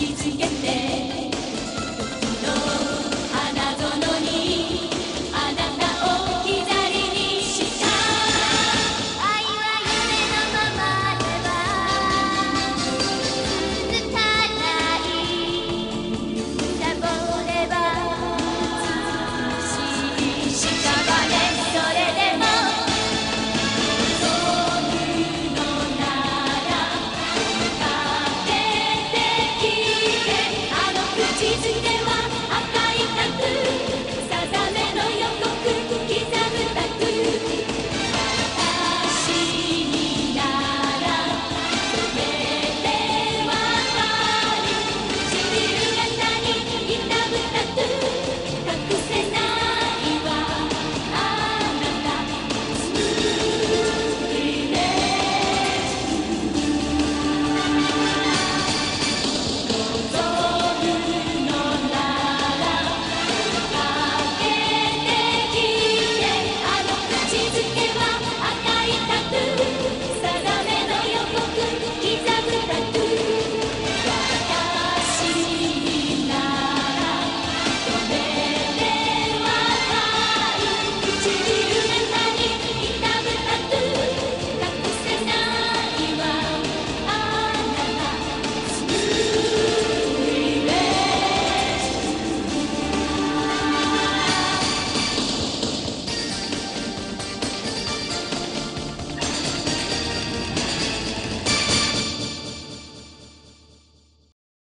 是自己。